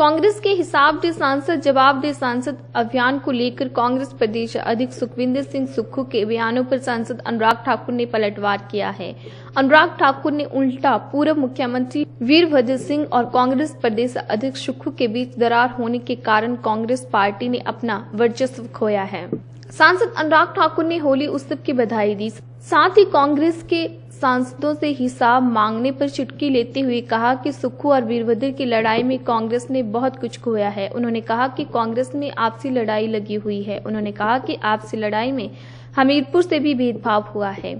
कांग्रेस के हिसाब दे सांसद, जवाब दे सांसद अभियान को लेकर कांग्रेस प्रदेश अध्यक्ष सुखविंदर सिंह सुक्खू के बयानों पर सांसद अनुराग ठाकुर ने पलटवार किया है। अनुराग ठाकुर ने उल्टा पूर्व मुख्यमंत्री वीरभद्र सिंह और कांग्रेस प्रदेश अध्यक्ष सुक्खू के बीच दरार होने के कारण कांग्रेस पार्टी ने अपना वर्चस्व खोया है। सांसद अनुराग ठाकुर ने होली उत्सव की बधाई दी। साथ ही कांग्रेस के सांसदों से हिसाब मांगने पर चुटकी लेते हुए कहा कि सुक्खू और वीरभद्र की लड़ाई में कांग्रेस ने बहुत कुछ खोया है। उन्होंने कहा कि कांग्रेस में आपसी लड़ाई लगी हुई है। उन्होंने कहा कि आपसी लड़ाई में हमीरपुर से भी भेदभाव हुआ है।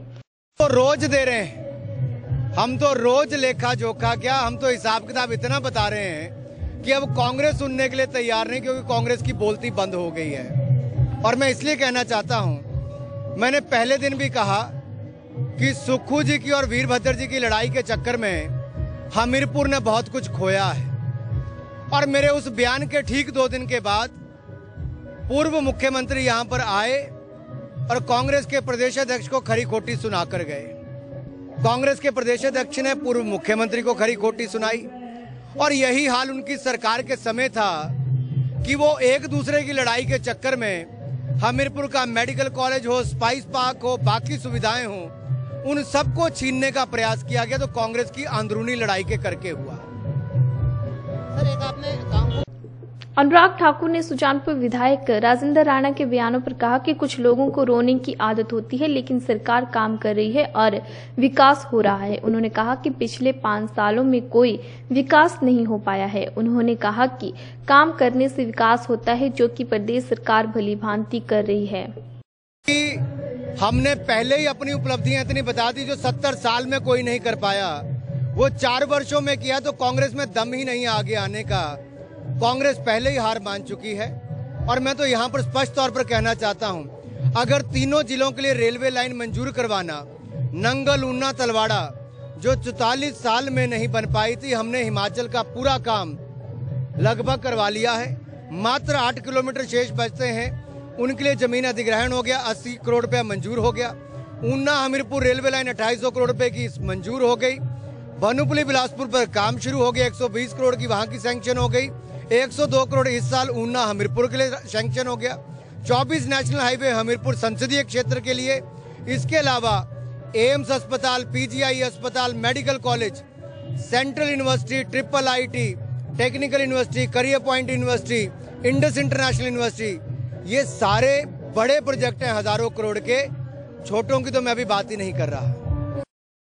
तो रोज दे रहे हैं। हम तो रोज लेखा जोखा क्या? हम तो हिसाब किताब इतना बता रहे हैं कि अब कांग्रेस सुनने के लिए तैयार नहीं क्योंकि कांग्रेस की बोलती बंद हो गई है। और मैं इसलिए कहना चाहता हूँ, मैंने पहले दिन भी कहा कि सुखू जी की और वीरभद्र जी की लड़ाई के चक्कर में हमीरपुर ने बहुत कुछ खोया है। और मेरे उस बयान के ठीक दो दिन के बाद पूर्व मुख्यमंत्री यहाँ पर आए और कांग्रेस के प्रदेश अध्यक्ष को खरी खोटी सुनाकर गए। कांग्रेस के प्रदेश अध्यक्ष ने पूर्व मुख्यमंत्री को खरी खोटी सुनाई और यही हाल उनकी सरकार के समय था कि वो एक दूसरे की लड़ाई के चक्कर में हमीरपुर का मेडिकल कॉलेज हो, स्पाइस पार्क हो, बाकी सुविधाएँ हो, उन सबको छीनने का प्रयास किया गया तो कांग्रेस की अंदरूनी लड़ाई के करके हुआ। सर, एक आपने अनुराग ठाकुर ने सुजानपुर विधायक राजेंद्र राणा के बयानों पर कहा कि कुछ लोगों को रोने की आदत होती है, लेकिन सरकार काम कर रही है और विकास हो रहा है। उन्होंने कहा कि पिछले पाँच सालों में कोई विकास नहीं हो पाया है। उन्होंने कहा कि काम करने से विकास होता है, जो कि प्रदेश सरकार भली भांति कर रही है। हमने पहले ही अपनी उपलब्धियाँ इतनी बता दी जो सत्तर साल में कोई नहीं कर पाया। वो चार वर्षों में किया तो कांग्रेस में दम ही नहीं आगे आने का। कांग्रेस पहले ही हार मान चुकी है। और मैं तो यहाँ पर स्पष्ट तौर पर कहना चाहता हूँ, अगर तीनों जिलों के लिए रेलवे लाइन मंजूर करवाना नंगल ऊना तलवाड़ा, जो चौतालीस साल में नहीं बन पाई थी, हमने हिमाचल का पूरा काम लगभग करवा लिया है। मात्र आठ किलोमीटर शेष बचते हैं, उनके लिए ज़मीन अधिग्रहण हो गया, अस्सी करोड़ रुपया मंजूर हो गया। ऊना हमीरपुर रेलवे लाइन अट्ठाईस करोड़ रुपए की मंजूर हो गई। भानुपुली बिलासपुर पर काम शुरू हो गया 120 करोड़ की वहाँ की सैंक्शन हो गई। 102 करोड़ इस साल ऊना हमीरपुर के लिए सैंक्शन हो गया। 24 नेशनल हाईवे हमीरपुर संसदीय क्षेत्र के लिए। इसके अलावा एम्स अस्पताल, पीजीआई अस्पताल, medical college, central university, triple IT, technical university, career point university, Indus international university, ये सारे बड़े प्रोजेक्ट हैं हज़ारों करोड़ के। छोटों की तो मैं अभी बात ही नहीं कर रहा।